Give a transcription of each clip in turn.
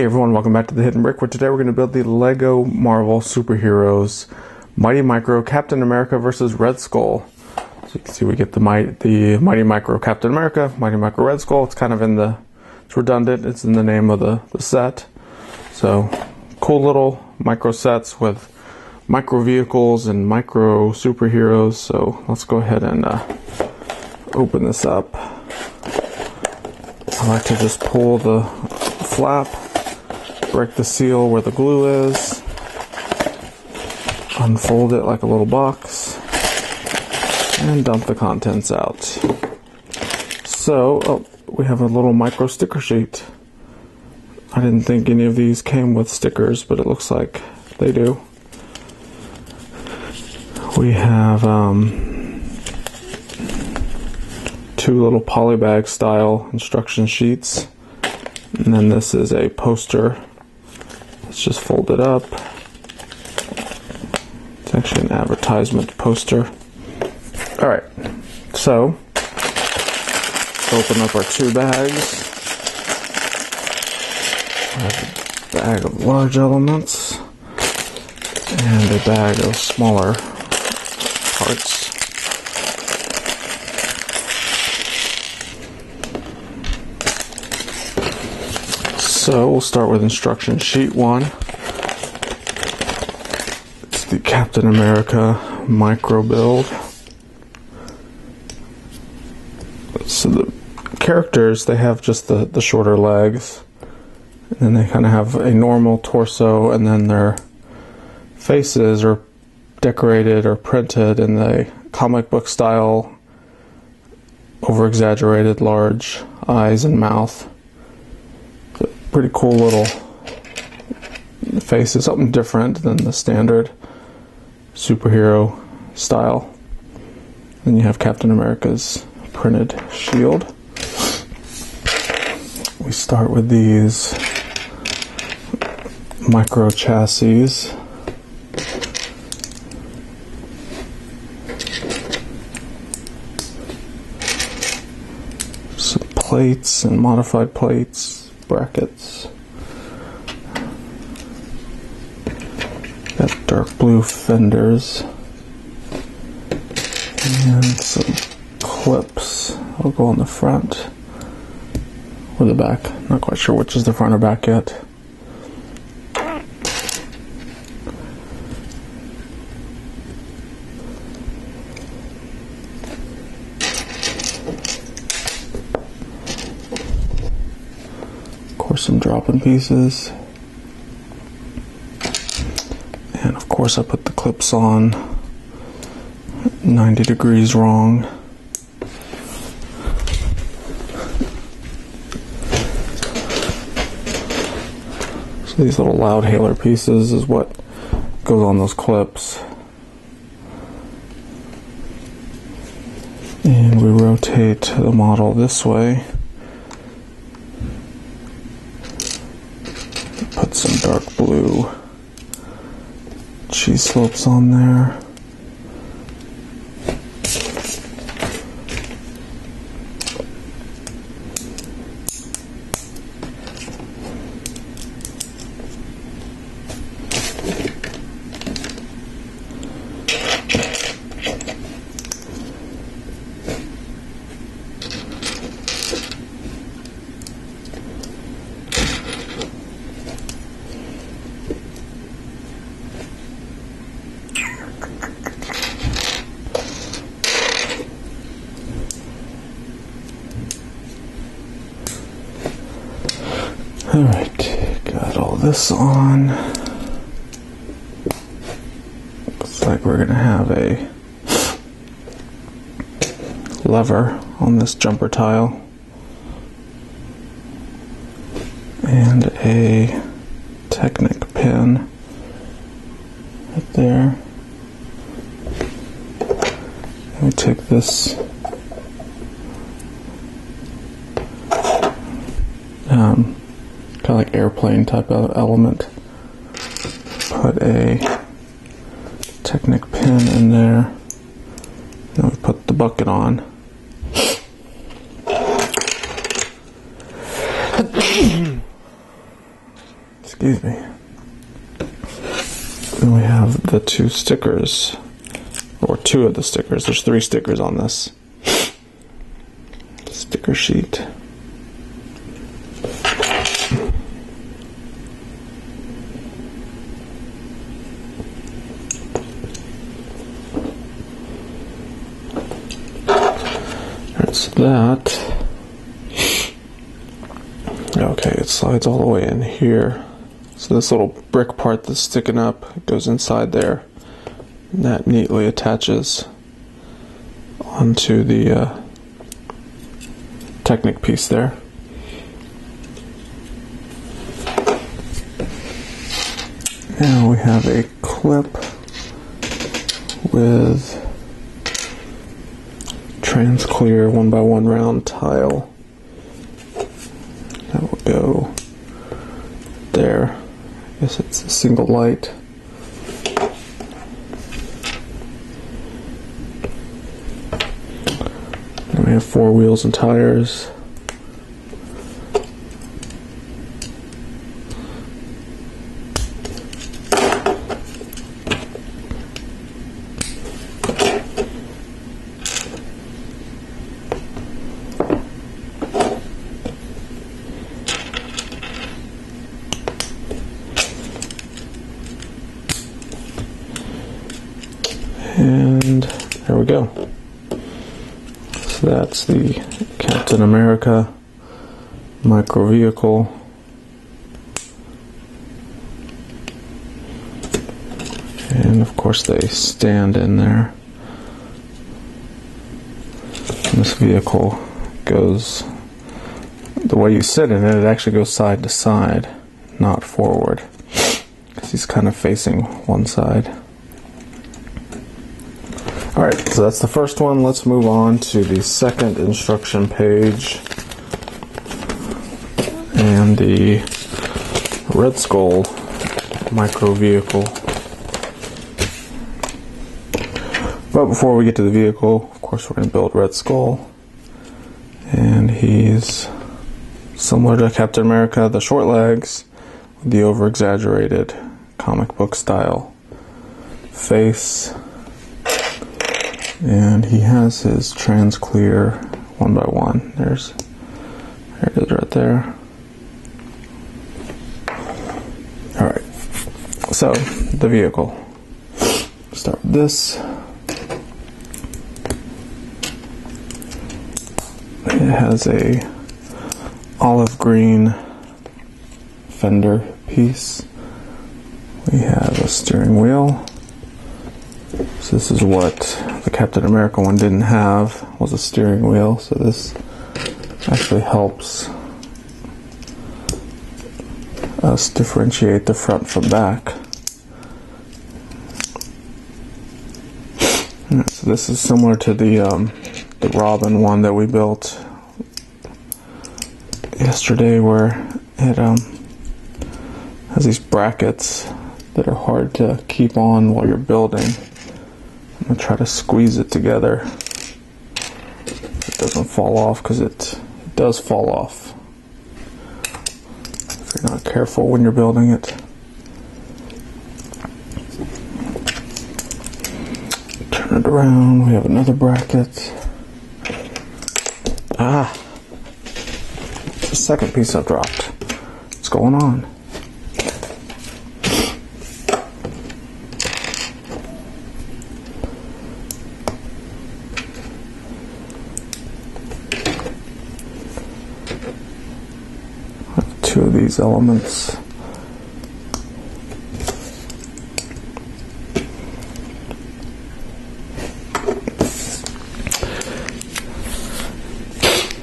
Hey everyone, welcome back to the Hidden Brick where today we're going to build the LEGO Marvel Superheroes Mighty Micro Captain America versus Red Skull. So you can see we get the, Mighty, the Mighty Micro Captain America, Mighty Micro Red Skull. It's kind of in the, it's redundant, it's in the name of the, the set. So cool little micro sets with micro vehicles and micro superheroes. So let's go ahead and uh, open this up. I like to just pull the flap break the seal where the glue is, unfold it like a little box, and dump the contents out. So, oh, we have a little micro sticker sheet. I didn't think any of these came with stickers, but it looks like they do. We have um, two little polybag style instruction sheets. And then this is a poster Let's just fold it up. It's actually an advertisement poster. All right, so open up our two bags. a bag of large elements and a bag of smaller parts. So we'll start with instruction sheet one. It's the Captain America micro build. So the characters, they have just the, the shorter legs. And then they kind of have a normal torso, and then their faces are decorated or printed in the comic book style, over exaggerated large eyes and mouth pretty cool little faces, something different than the standard superhero style. Then you have Captain America's printed shield. We start with these micro chassis. Some plates and modified plates brackets. Got dark blue fenders and some clips. I'll go on the front or the back. Not quite sure which is the front or back yet. Some dropping pieces. And of course I put the clips on 90 degrees wrong. So these little loud hailer pieces is what goes on those clips. And we rotate the model this way. Dark blue cheese slopes on there. Alright, got all this on. Looks like we're gonna have a lever on this jumper tile and a Technic pin right there. We take this kind of like airplane type of element. Put a Technic pin in there. Then we put the bucket on. Excuse me. Then we have the two stickers, or two of the stickers. There's three stickers on this sticker sheet. There's that. Okay, it slides all the way in here. So this little brick part that's sticking up goes inside there. And that neatly attaches onto the uh, Technic piece there. Now we have a clip with trans clear one by one round tile that will go there. I guess it's a single light. And we have four wheels and tires. And there we go. So that's the Captain America micro vehicle. And of course, they stand in there. And this vehicle goes the way you sit in it, it actually goes side to side, not forward. Because he's kind of facing one side. Alright, so that's the first one. Let's move on to the second instruction page and the Red Skull micro vehicle. But before we get to the vehicle, of course, we're going to build Red Skull. And he's similar to Captain America, the short legs, the over exaggerated comic book style face and he has his trans clear one by one. There's there it is right there. Alright. So the vehicle. Start with this. It has a olive green fender piece. We have a steering wheel. So this is what the Captain America one didn't have was a steering wheel. So this actually helps us differentiate the front from back. So this is similar to the um, the Robin one that we built yesterday, where it um, has these brackets that are hard to keep on while you're building. Try to squeeze it together. It doesn't fall off because it, it does fall off if you're not careful when you're building it. Turn it around. We have another bracket. Ah, the second piece I've dropped. What's going on? Two of these elements.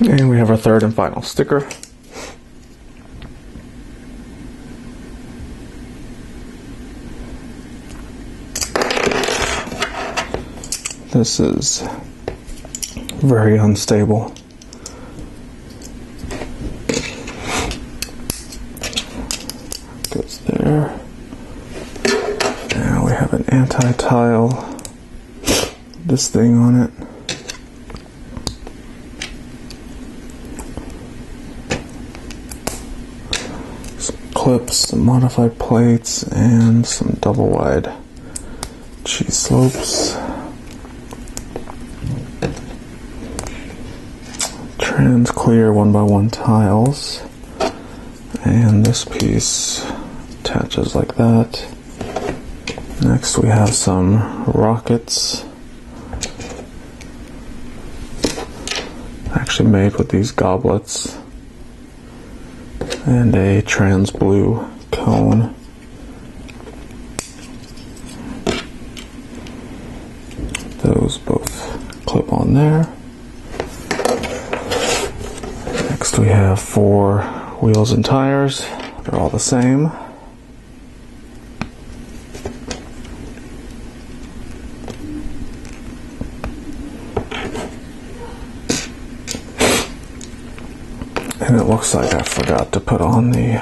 And we have our third and final sticker. This is very unstable. Goes there. Now we have an anti-tile, this thing on it. Some clips, some modified plates, and some double wide cheese slopes. Trans clear one by one tiles. And this piece attaches like that. Next we have some rockets. Actually made with these goblets. And a trans blue cone. Those both clip on there. Next we have four wheels and tires. They're all the same. And it looks like I forgot to put on the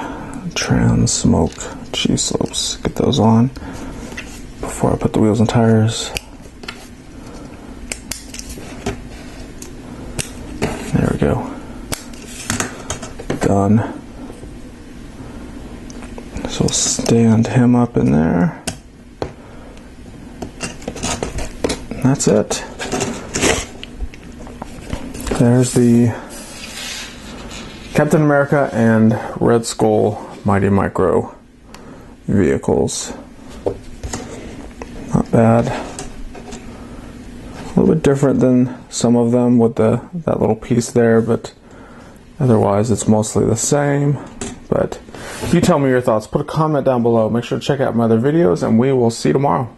trans smoke cheese slopes. Get those on before I put the wheels and tires. There we go. Done. So we'll stand him up in there. And that's it. There's the Captain America and Red Skull Mighty Micro vehicles. Not bad. A little bit different than some of them with the that little piece there, but otherwise it's mostly the same. But you tell me your thoughts. Put a comment down below. Make sure to check out my other videos, and we will see you tomorrow.